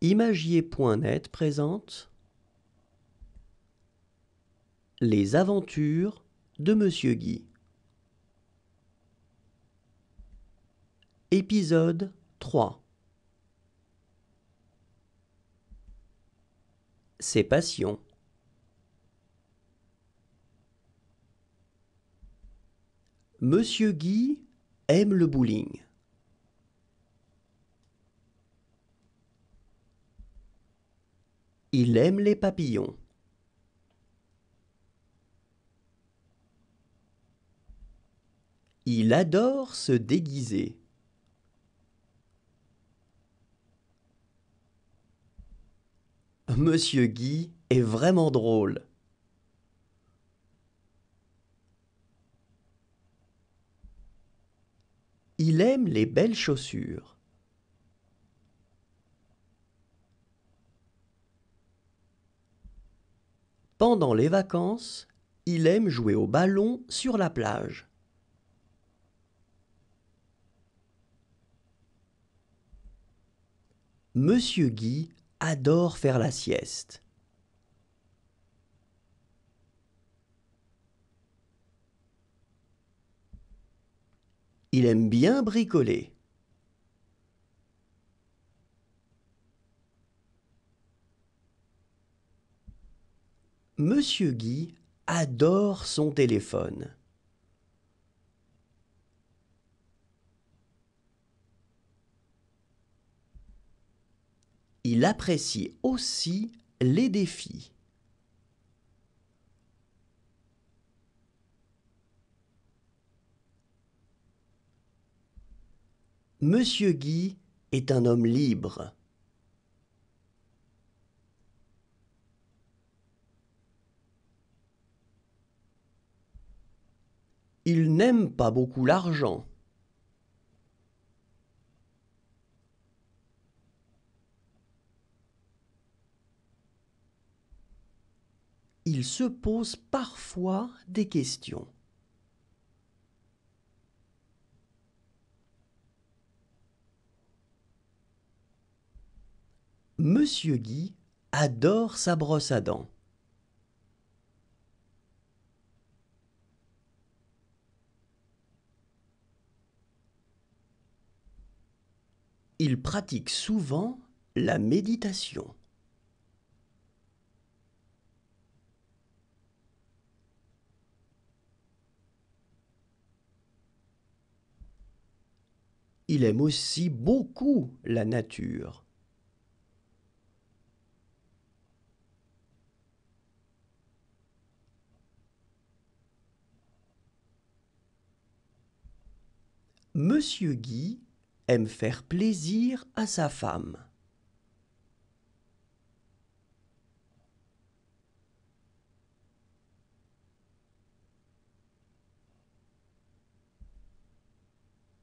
Imagier.net présente Les aventures de Monsieur Guy. Épisode 3 Ses passions. Monsieur Guy aime le bowling. Il aime les papillons. Il adore se déguiser. Monsieur Guy est vraiment drôle. Il aime les belles chaussures. Pendant les vacances, il aime jouer au ballon sur la plage. Monsieur Guy adore faire la sieste. Il aime bien bricoler. Monsieur Guy adore son téléphone. Il apprécie aussi les défis. Monsieur Guy est un homme libre. Il n'aime pas beaucoup l'argent. Il se pose parfois des questions. Monsieur Guy adore sa brosse à dents. Il pratique souvent la méditation. Il aime aussi beaucoup la nature. Monsieur Guy aime faire plaisir à sa femme.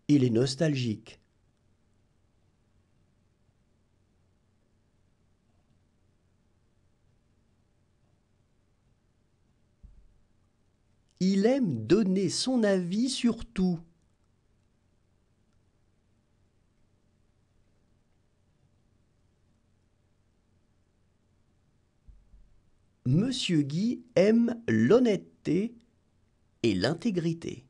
Il est nostalgique. Il aime donner son avis sur tout. Monsieur Guy aime l'honnêteté et l'intégrité.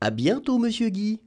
À bientôt, monsieur Guy.